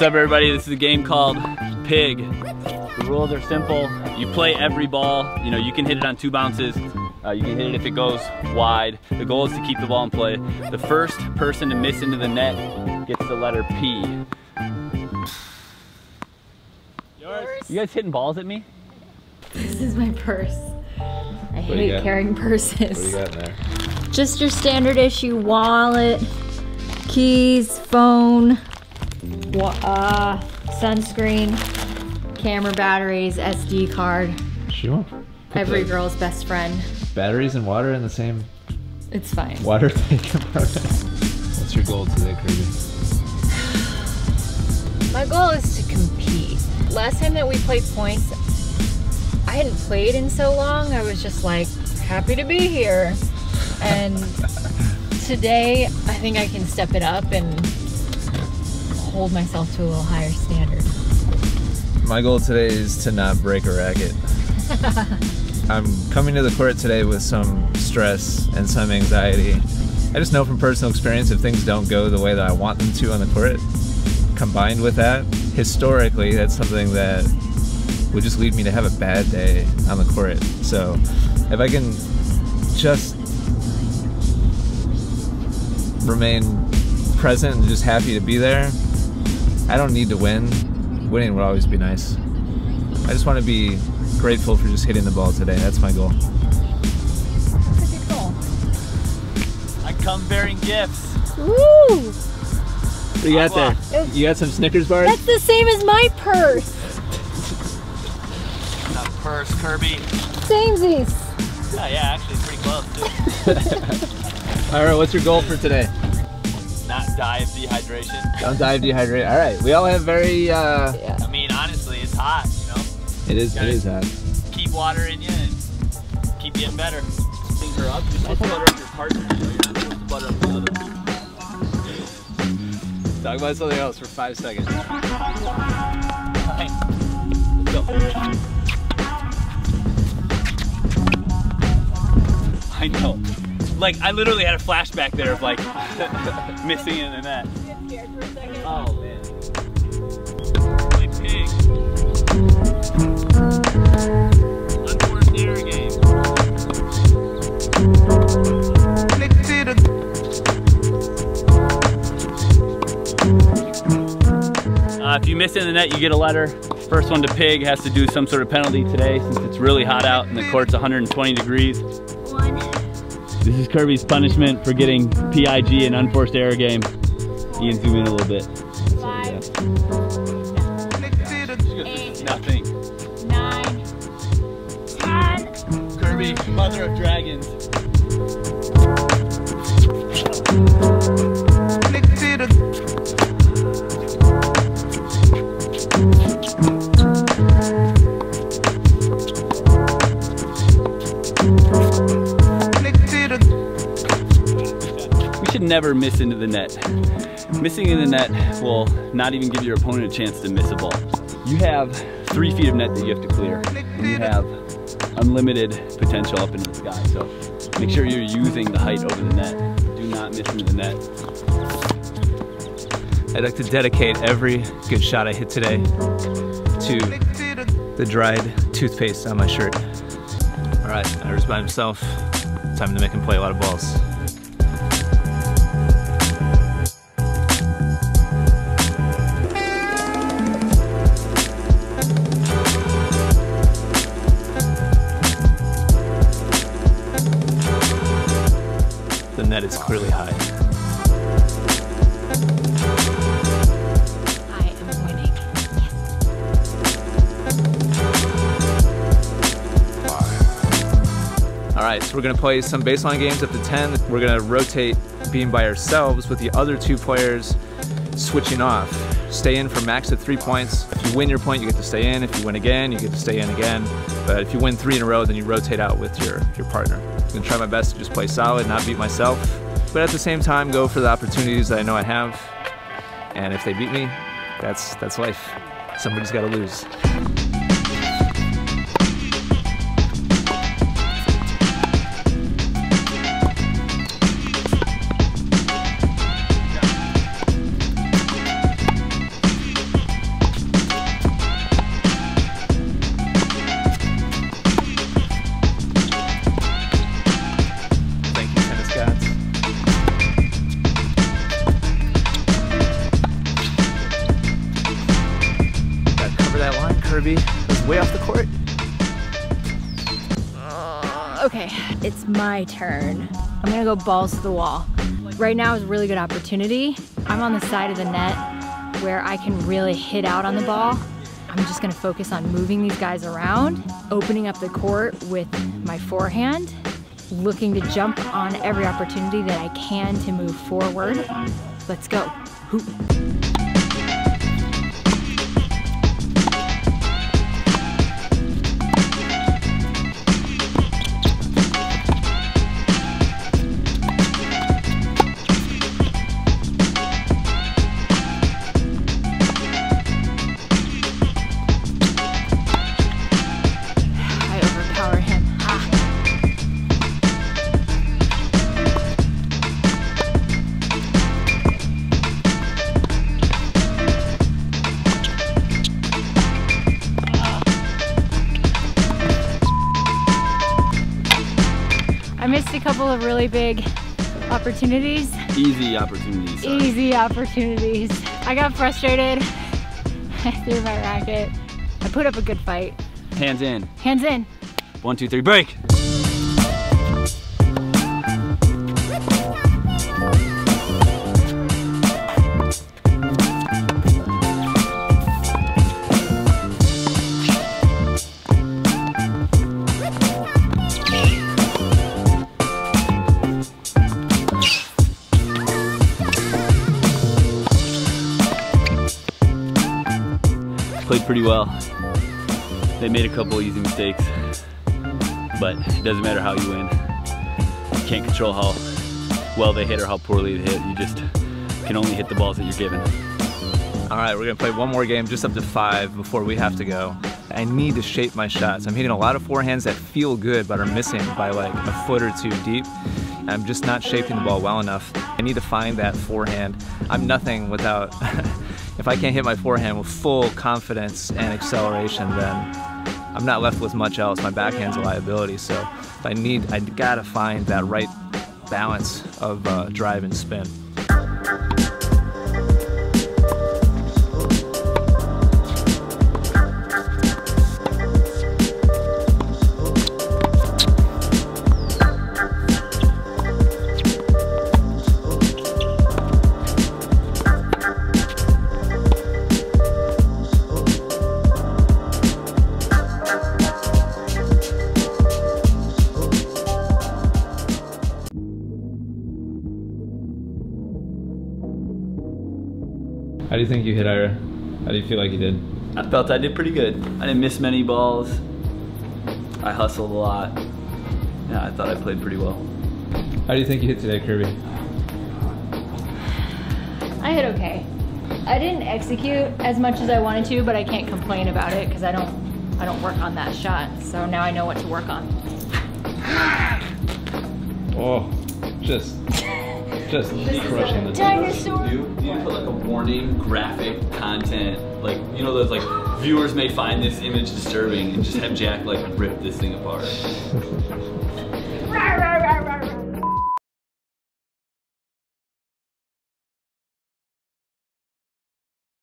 What's up everybody? This is a game called Pig. The rules are simple. You play every ball. You know, you can hit it on two bounces. Uh, you can hit it if it goes wide. The goal is to keep the ball in play. The first person to miss into the net gets the letter P. Yours. You guys hitting balls at me? This is my purse. I do you hate carrying purses. What do you got there? Just your standard issue wallet, keys, phone, wa- uh, sunscreen, camera batteries, SD card. Sure. Put Every girl's best friend. Batteries and water in the same It's fine. water tank compartment. What's your goal today, Kirby? My goal is to compete. Last time that we played points, I hadn't played in so long. I was just like happy to be here. And today, I think I can step it up and hold myself to a little higher standard. My goal today is to not break a racket. I'm coming to the court today with some stress and some anxiety. I just know from personal experience if things don't go the way that I want them to on the court, combined with that, historically, that's something that would just lead me to have a bad day on the court. So if I can just remain present and just happy to be there, I don't need to win. Winning would always be nice. I just want to be grateful for just hitting the ball today. That's my goal. That's a good goal. I come bearing gifts. Woo! What do you got there? It's- You got some Snickers bars? That's the same as my purse. Not purse, Kirby. Samesies. Yeah, yeah, actually pretty close too. All right, what's your goal for today? Not die of dehydration. Don't die of dehydration. All right, we all have very. Uh, Yeah. I mean, honestly, it's hot, you know? it is. It is hot. Keep water in you and keep getting better. Things are up. You're supposed to butter up your partner. You know? You're not supposed to butter up the other people. Talk about something else for five seconds. Hey, let's go. I know. Like, I literally had a flashback there of like missing in the net. Oh man. My pig. Uh, if you miss in the net, you get a letter. First one to pig has to do some sort of penalty today since it's really hot out and the court's 120 degrees. One. This is Kirby's punishment for getting PIG in unforced error game. You can zoom in a little bit. Five. Eight. Nothing. Nine. Ten. Kirby, mother of dragons. Never miss into the net. Missing in the net will not even give your opponent a chance to miss a ball. You have three feet of net that you have to clear. You have unlimited potential up into the sky. So make sure you're using the height over the net. Do not miss into the net. I'd like to dedicate every good shot I hit today to the dried toothpaste on my shirt. All right, Ira's by himself. Time to make him play a lot of balls. Right, so we're gonna play some baseline games up to 10. We're gonna rotate being by ourselves with the other two players switching off. Stay in for max of three points. If you win your point, you get to stay in. If you win again, you get to stay in again. But if you win three in a row, then you rotate out with your, your partner. I'm gonna try my best to just play solid, not beat myself. But at the same time, go for the opportunities that I know I have. And if they beat me, that's, that's life. Somebody's gotta lose. Okay, it's my turn. I'm gonna go balls to the wall. Right now is a really good opportunity. I'm on the side of the net where I can really hit out on the ball. I'm just gonna focus on moving these guys around, opening up the court with my forehand, looking to jump on every opportunity that I can to move forward. Let's go. Hoop. Missed a couple of really big opportunities, Easy opportunities. sorry. easy opportunities. I got frustrated. I threw my racket. I put up a good fight. Hands in. Hands in. One, two, three, break. Pretty well. They made a couple easy mistakes, but it doesn't matter how you win. You can't control how well they hit or how poorly they hit. You just can only hit the balls that you're given. All right, we're gonna play one more game, just up to five before we have to go. I need to shape my shots. I'm hitting a lot of forehands that feel good but are missing by like a foot or two deep. I'm just not shaping the ball well enough. I need to find that forehand. I'm nothing without, I can't hit my forehand with full confidence and acceleration, then I'm not left with much else. My backhand's a liability, so I need, I gotta find that right balance of uh, drive and spin. How do you think you hit, Ira? How do you feel like you did? I felt I did pretty good. I didn't miss many balls. I hustled a lot. Yeah, I thought I played pretty well. How do you think you hit today, Kirby? I hit okay. I didn't execute as much as I wanted to, but I can't complain about it because I don't I don't work on that shot. So now I know what to work on. Oh, just, just crushing the Dinosaur. Graphic content, like you know those like viewers may find this image disturbing, and just have Jack like rip this thing apart.